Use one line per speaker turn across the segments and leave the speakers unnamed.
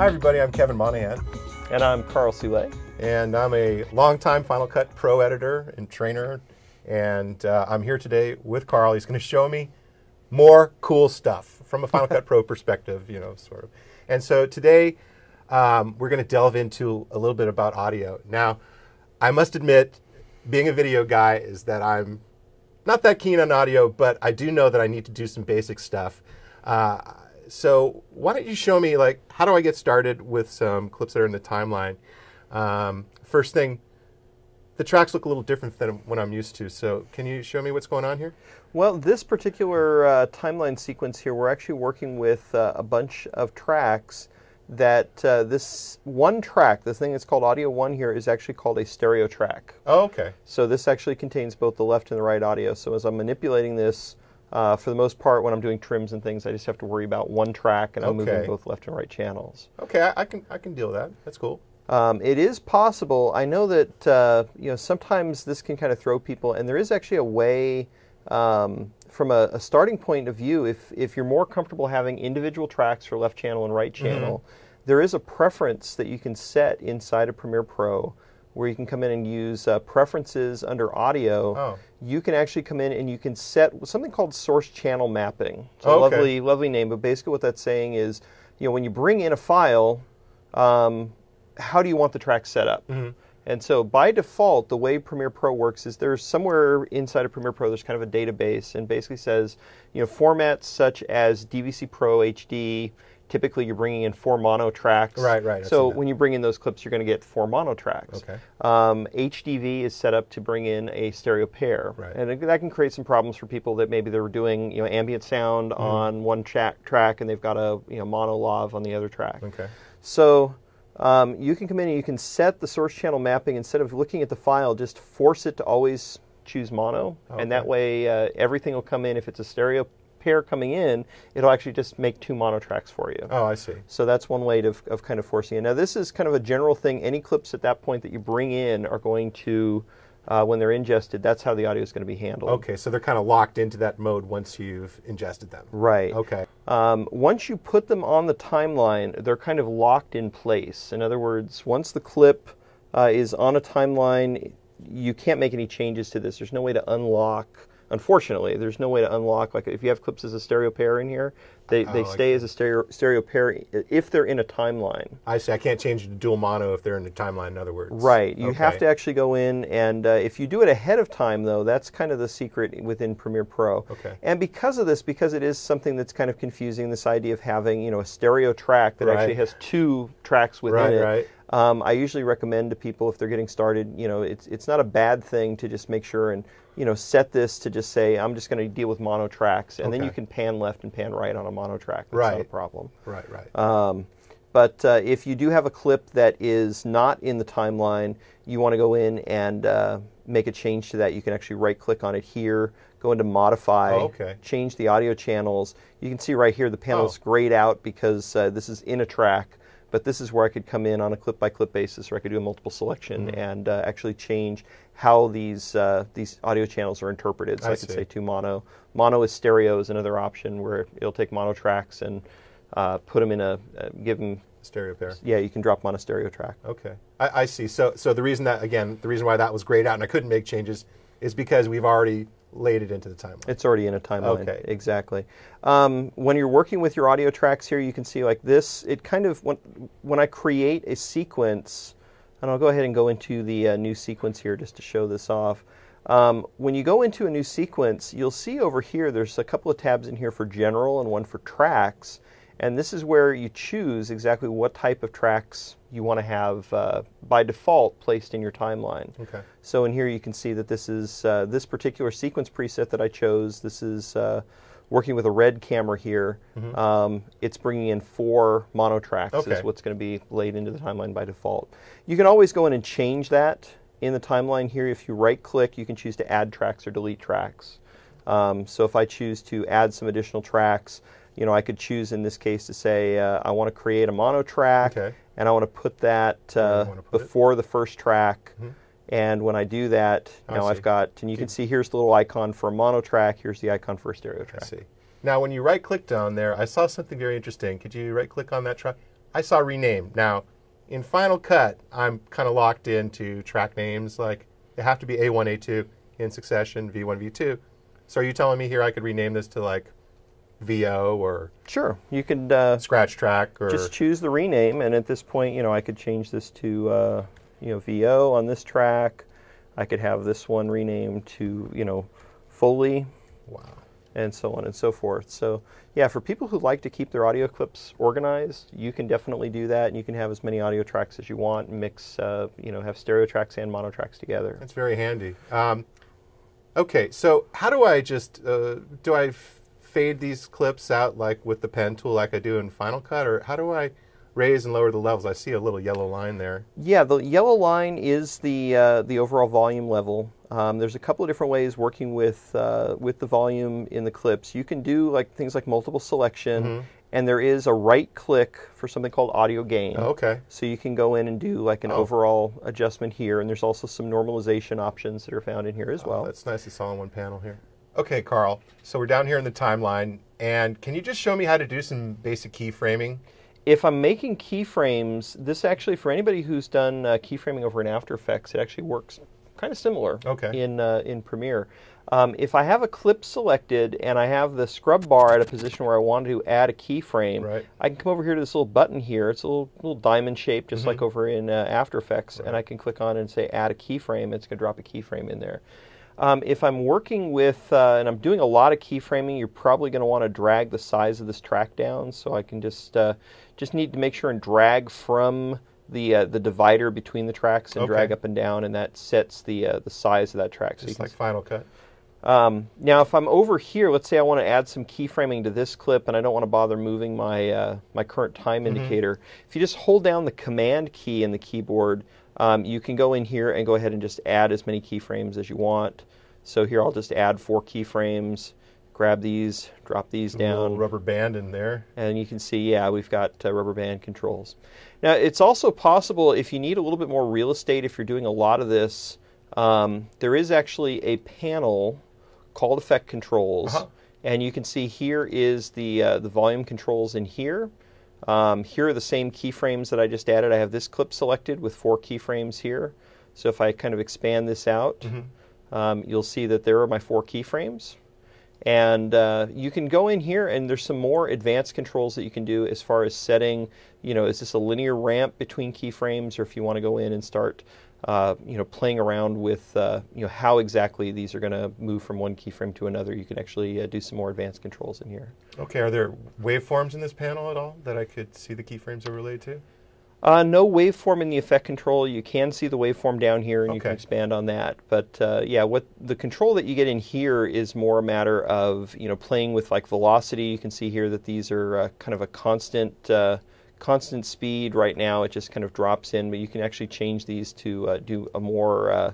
Hi, everybody. I'm Kevin Monahan,
And I'm Karl Soule.
and I'm a longtime Final Cut Pro editor and trainer. And uh, I'm here today with Karl. He's going to show me more cool stuff from a Final Cut Pro perspective, you know, sort of. And so today um, we're going to delve into a little bit about audio. Now, I must admit, being a video guy, is that I'm not that keen on audio, but I do know that I need to do some basic stuff. Uh, so why don't you show me like how do I get started with some clips that are in the timeline? Um, first thing, the tracks look a little different than what I'm used to. So can you show me what's going on here?
Well, this particular uh, timeline sequence here, we're actually working with uh, a bunch of tracks that uh, this one track, this thing that's called Audio 1 here, is actually called a stereo track.
Oh, okay.
So this actually contains both the left and the right audio. So as I'm manipulating this, uh, for the most part, when I'm doing trims and things, I just have to worry about one track and I'm
Okay.
moving both left and right channels.
Okay, I, I can I can deal with that. That's cool.
Um, it is possible. I know that uh, you know sometimes this can kind of throw people, and there is actually a way um, from a, a starting point of view. If if you're more comfortable having individual tracks for left channel and right channel, there is a preference that you can set inside of Premiere Pro. Where you can come in and use uh, preferences under audio,
Oh.
you can actually come in and you can set something called source channel mapping. It's a
okay.
lovely, lovely name, but basically what that's saying is, you know, when you bring in a file, um, how do you want the track set up?
Mm-hmm.
And so by default, the way Premiere Pro works is there's somewhere inside of Premiere Pro, there's kind of a database and basically says, you know, formats such as DVC Pro HD, typically you're bringing in four mono tracks.
Right, right,
So when you bring in those clips, you're going to get four mono tracks.
Okay.
Um, HDV is set up to bring in a stereo pair,
Right.
and it- that can create some problems for people that maybe they're doing you know ambient sound
Mm-hmm.
on one track track and they've got a you know mono lav on the other track.
Okay.
So um, you can come in and you can set the source channel mapping instead of looking at the file, just force it to always choose mono, and that way uh, everything will come in. If it's a stereo pair coming in, it'll actually just make two mono tracks for you.
Oh, I see.
So that's one way to, of kind of forcing it. Now, this is kind of a general thing. Any clips at that point that you bring in are going to, uh, when they're ingested, that's how the audio is going to be handled.
Okay, so they're kind of locked into that mode once you've ingested them.
Right.
Okay.
Um, once you put them on the timeline, they're kind of locked in place. In other words, once the clip uh, is on a timeline, you can't make any changes to this. There's no way to unlock. Unfortunately, there's no way to unlock. Like if you have clips as a stereo pair in here, they, they
Oh,
stay as a stereo stereo pair if they're in a timeline.
I see. I can't change it to dual mono if they're in the timeline. In other words.
Right. You have to actually go in, and uh, if you do it ahead of time, though, that's kind of the secret within Premiere Pro.
Okay.
And because of this, because it is something that's kind of confusing, this idea of having you know a stereo track that actually has two tracks within
Right,
it.
right.
Um, I usually recommend to people if they're getting started, you know, it's it's not a bad thing to just make sure and you know set this to just say I'm just going to deal with mono tracks, and then you can pan left and pan right on a mono track. That's not a
Right.
problem.
Right. Right.
Um, but uh, if you do have a clip that is not in the timeline, you want to go in and uh, make a change to that. You can actually right click on it here, go into modify,
Oh, okay.
change the audio channels. You can see right here the panel's
Oh.
grayed out because uh, this is in a track. But this is where I could come in on a clip by clip basis, or I could do a multiple selection
Mm-hmm.
and uh, actually change how these uh, these audio channels are interpreted. So
I
I, could
see.
say two mono. Mono is stereo is another option where it'll take mono tracks and uh, put them in a uh, give them.
Stereo pair.
Yeah, you can drop them on a stereo track.
Okay, I, I see. So, so the reason that again, the reason why that was grayed out and I couldn't make changes is because we've already laid it into the timeline.
It's already in a timeline.
Okay.
Exactly. Um, when you're working with your audio tracks here, you can see like this. It kind of when when I create a sequence, and I'll go ahead and go into the uh, new sequence here just to show this off. Um, when you go into a new sequence, you'll see over here there's a couple of tabs in here for general and one for tracks. And this is where you choose exactly what type of tracks you want to have uh, by default placed in your timeline.
Okay.
So in here you can see that this is uh, this particular sequence preset that I chose. This is uh, working with a red camera here. Um, it's bringing in four mono tracks
Okay.
is what's going to be laid into the timeline by default. You can always go in and change that in the timeline here. If you right click, you can choose to add tracks or delete tracks. Um, so if I choose to add some additional tracks, you know, I could choose in this case to say uh, I want to create a mono track,
Okay.
and I want to put that
Where do you
uh,
put it?
before the first track. And when I do that,
I
now
see.
I've got, and you can see here's the little icon for a mono track. Here's the icon for a stereo
I
track.
see. Now, when you right click down there, I saw something very interesting. Could you right click on that track? I saw rename. Now, in Final Cut, I'm kind of locked into track names. Like they have to be A1, A2 in succession, V1, V2. So are you telling me here I could rename this to like VO or
Sure, you could uh,
scratch track or
just choose the rename, and at this point, you know, I could change this to uh, you know VO on this track. I could have this one renamed to you know Foley,
wow.
and so on and so forth. So yeah, for people who like to keep their audio clips organized, you can definitely do that, and you can have as many audio tracks as you want, and mix uh, you know have stereo tracks and mono tracks together.
That's very handy. Um, okay, so how do I just uh, do I f- fade these clips out like with the pen tool like I do in Final Cut, or how do I raise and lower the levels? I see a little yellow line there.
Yeah, the yellow line is the uh, the overall volume level. Um, there's a couple of different ways working with uh, with the volume in the clips. You can do like things like multiple selection, and there is a right click for something called audio gain.
Oh, okay.
So you can go in and do like an
Oh.
overall adjustment here, and there's also some normalization options that are found in here as well.
Oh, that's nice. It's all in one panel here. Okay, Karl. So we're down here in the timeline, and can you just show me how to do some basic keyframing?
if I'm making keyframes, this actually, for anybody who's done uh, keyframing over in After Effects, it actually works kind of similar
Okay.
in, uh, in Premiere. Um, if I have a clip selected and I have the scrub bar at a position where I want to add a keyframe,
Right.
I can come over here to this little button here. It's a little, little diamond shape, just like over in uh, After Effects, and I can click on it and say add a keyframe. It's going to drop a keyframe in there. Um, if I'm working with, uh, and I'm doing a lot of keyframing, you're probably going to want to drag the size of this track down. So I can just uh, just need to make sure and drag from the uh, the divider between the tracks and
Okay.
drag up and down, and that sets the uh, the size of that track. So
Just like Final Cut.
um, now, if I'm over here, let's say I want to add some keyframing to this clip, and I don't want to bother moving my uh, my current time indicator. If you just hold down the Command key in the keyboard, um, you can go in here and go ahead and just add as many keyframes as you want. So here, I'll just add four keyframes. Grab these, drop these down,
rubber band in there.
and you can see, yeah, we've got uh, rubber band controls. Now, it's also possible if you need a little bit more real estate, if you're doing a lot of this, um, there is actually a panel called Effect Controls,
Uh-huh.
and you can see here is the uh, the volume controls in here. Um, here are the same keyframes that I just added. I have this clip selected with four keyframes here. So if I kind of expand this out, um, you'll see that there are my four keyframes. And uh, you can go in here, and there's some more advanced controls that you can do as far as setting. You know, is this a linear ramp between keyframes, or if you want to go in and start, uh, you know, playing around with, uh, you know, how exactly these are going to move from one keyframe to another. You can actually uh, do some more advanced controls in here.
Okay, are there waveforms in this panel at all that I could see the keyframes are related to?
Uh, no waveform in the effect control. You can see the waveform down here, and you can expand on that. But uh, yeah, what the control that you get in here is more a matter of you know playing with like velocity. You can see here that these are uh, kind of a constant uh, constant speed right now. It just kind of drops in, but you can actually change these to uh, do a more uh,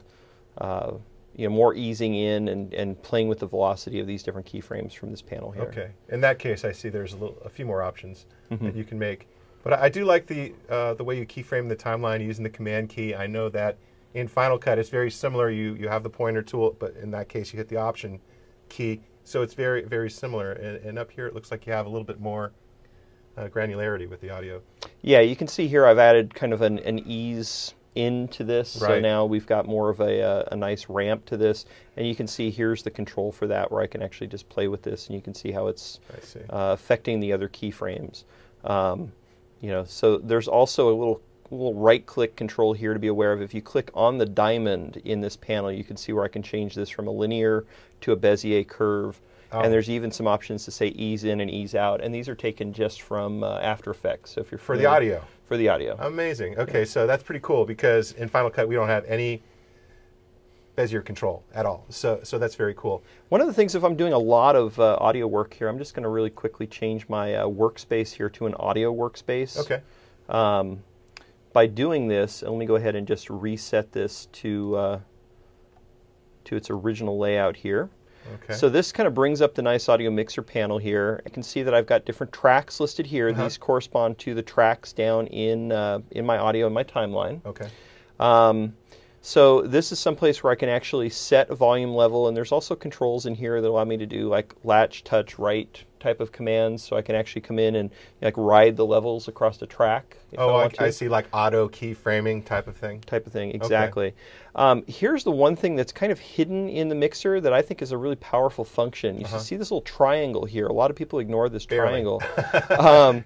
uh, you know more easing in and, and playing with the velocity of these different keyframes from this panel here.
Okay. In that case, I see there's a, little, a few more options
Mm-hmm.
that you can make. But I, I do like the uh, the way you keyframe the timeline using the Command key. I know that in Final Cut it's very similar. You you have the pointer tool, but in that case you hit the Option key, so it's very very similar. And, and up here it looks like you have a little bit more granularity with the audio.
Yeah, you can see here I've added kind of an, an ease into this. So now we've got more of a, uh, a nice ramp to this. And you can see here's the control for that where I can actually just play with this and you can see how it's
see.
uh, affecting the other keyframes. Um, you know, so there's also a little little right click control here to be aware of. If you click on the diamond in this panel, you can see where I can change this from a linear to a Bezier curve.
Oh.
And there's even some options to say ease in and ease out, and these are taken just from uh, After Effects. So if you're
For the audio.
for the audio.
Amazing. Okay, so that's pretty cool because in Final Cut we don't have any Bezier control at all. So so that's very cool.
One of the things, if I'm doing a lot of uh, audio work here, I'm just going to really quickly change my uh, workspace here to an audio workspace.
Okay.
Um, by doing this, let me go ahead and just reset this to uh, to its original layout here.
Okay.
So this kind of brings up the nice audio mixer panel here. I can see that I've got different tracks listed here.
Uh-huh.
These correspond to the tracks down in uh, in my audio in my timeline.
okay.
Um, So this is someplace where I can actually set a volume level, and there's also controls in here that allow me to do like latch, touch, write type of commands, so I can actually come in and like ride the levels across the track. If
Oh,
I,
I, I see like auto keyframing type of thing.
type of thing. Exactly. Um, here's the one thing that's kind of hidden in the mixer that I think is a really powerful function. You see this little triangle here. A lot of people ignore this
Uh-huh. Barely.
triangle. um,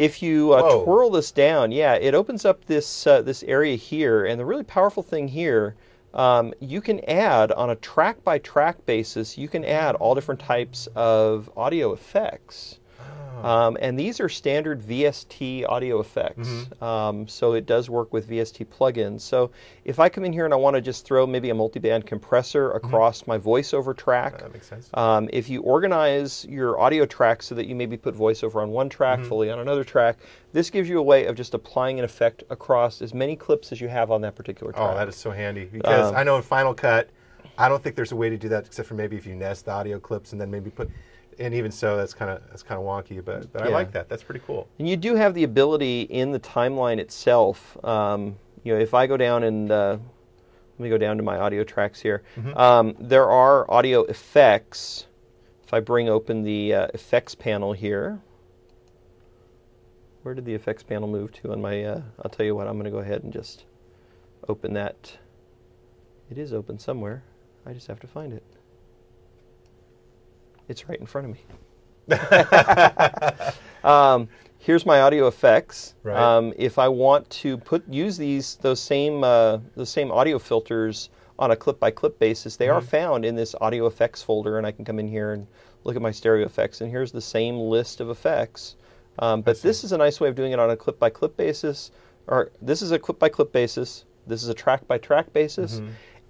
if you uh, twirl this down, yeah, it opens up this uh, this area here. And the really powerful thing here, um, you can add on a track by track basis. You can add all different types of audio effects. Um, and these are standard VST audio effects. Um, so it does work with VST plugins. So if I come in here and I want to just throw maybe a multiband compressor across my voiceover track,
That makes sense.
um, if you organize your audio tracks so that you maybe put voiceover on one track, Foley on another track, this gives you a way of just applying an effect across as many clips as you have on that particular track.
Oh, that is so handy because
Um,
I know in Final Cut, I don't think there's a way to do that except for maybe if you nest the audio clips and then maybe put. And even so, that's kind of that's kind of wonky, but but I like that. That's pretty cool.
And you do have the ability in the timeline itself. Um, you know, if I go down and uh, let me go down to my audio tracks here, um, there are audio effects. If I bring open the uh, effects panel here, where did the effects panel move to on my? Uh, I'll tell you what. I'm going to go ahead and just open that. It is open somewhere. I just have to find it. It's right in front of me. um, here's my audio effects.
Right.
Um, if I want to put use these those same uh, the same audio filters on a clip by clip basis, they are found in this audio effects folder, and I can come in here and look at my stereo effects. And here's the same list of effects. Um, but this is a nice way of doing it on a clip by clip basis, or this is a clip by clip basis. This is a track by track basis.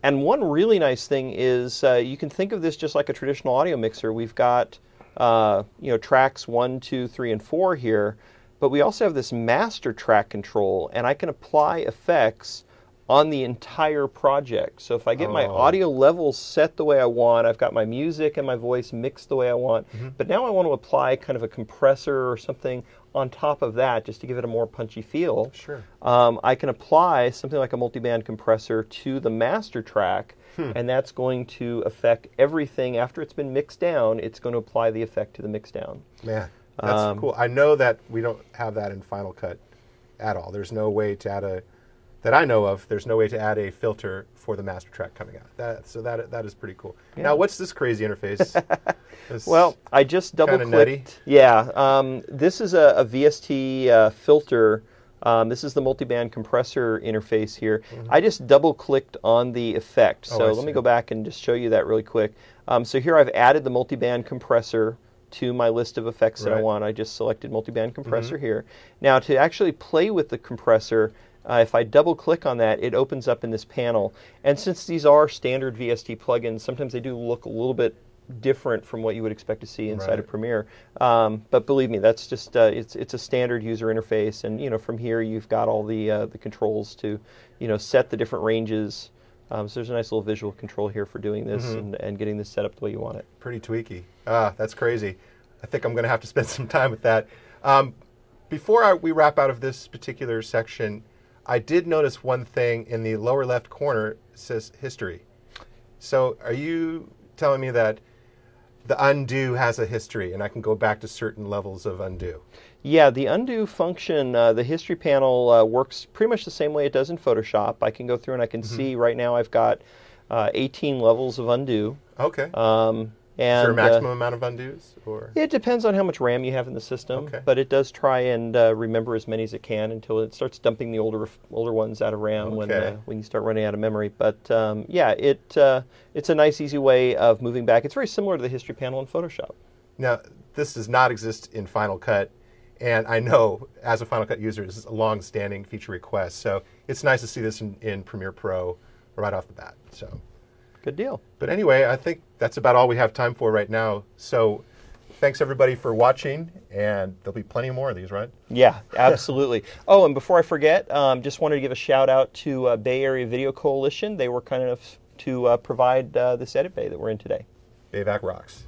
And one really nice thing is uh, you can think of this just like a traditional audio mixer. We've got uh, you know tracks one, two, three, and four here, but we also have this master track control, and I can apply effects on the entire project. So if I get my
Oh.
audio levels set the way I want, I've got my music and my voice mixed the way I want, but now I want to apply kind of a compressor or something on top of that just to give it a more punchy feel
Sure.
um, I can apply something like a multiband compressor to the master track,
Hmm.
and that's going to affect everything after it's been mixed down. It's going to apply the effect to the mix down.
Man, that's
Um,
cool. I know that we don't have that in Final Cut at all. There's no way to add a that I know of. There's no way to add a filter for the master track coming out. That so that that is pretty cool. Now, what's this crazy interface? This-
Well, I just double
nutty.
clicked. Yeah, um, this is a, a VST uh, filter. Um, this is the multiband compressor interface here. I just double clicked on the effect.
Mm-hmm. Oh,
So let me go back and just show you that really quick. Um, so here I've added the multiband compressor to my list of effects that I
Mm-hmm.
want. I just selected multiband compressor here. Now to actually play with the compressor, uh, if I double click on that, it opens up in this panel. And since these are standard VST plugins, sometimes they do look a little bit different from what you would expect to see inside
Right.
of Premiere. Um, but believe me, that's just uh, it's it's a standard user interface, and you know from here you've got all the uh, the controls to you know set the different ranges. Um, so there's a nice little visual control here for doing this
Mm-hmm.
and, and getting this set up the way you want it.
pretty tweaky. Ah, that's crazy. I think I'm going to have to spend some time with that. Um, before I, we wrap out of this particular section, I did notice one thing in the lower left corner says history. So are you telling me that the undo has a history and I can go back to certain levels of undo?
Yeah, the undo function, uh, the history panel uh, works pretty much the same way it does in Photoshop. I can go through and I can see right now I've got uh, 18 levels of undo.
Okay.
Um,
Is there a
uh,
maximum amount of undos? Or
It depends on how much RAM you have in the system,
Okay.
but it does try and uh, remember as many as it can until it starts dumping the older older ones out of RAM when uh, when you start running out of memory. But um, yeah, it uh, it's a nice easy way of moving back. It's very similar to the history panel in Photoshop.
Now, this does not exist in Final Cut, and I know as a Final Cut user, this is a long-standing feature request. So it's nice to see this in, in Premiere Pro right off the bat. So,
Good deal.
but anyway, I think that's about all we have time for right now. So, thanks everybody for watching, and there'll be plenty more of these, right?
Yeah, absolutely. oh, and before I forget, um, just wanted to give a shout out to uh, Bay Area Video Coalition. They were kind enough to uh, provide uh, this edit bay that we're in today.
Bayvac rocks.